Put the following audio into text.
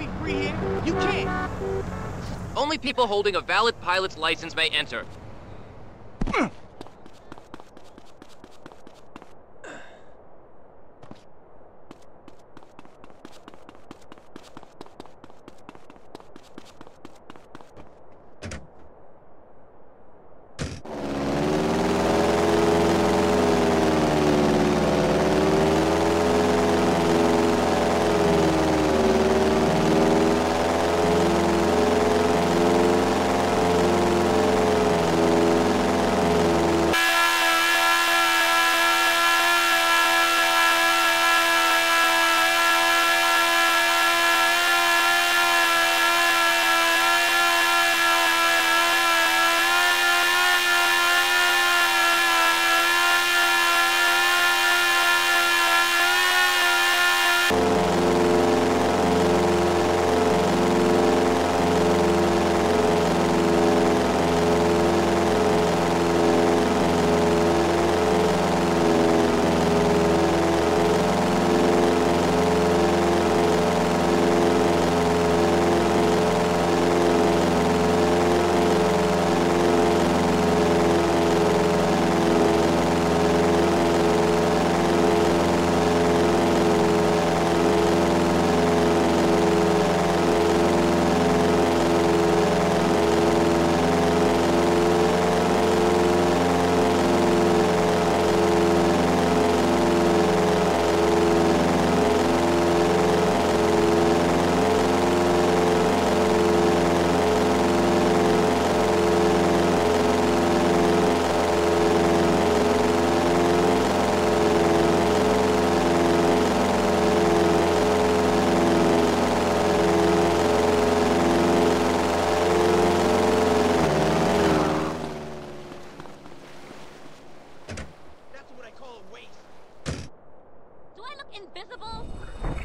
be free here. You can't. Only people holding a valid pilot's license may enter. invisible?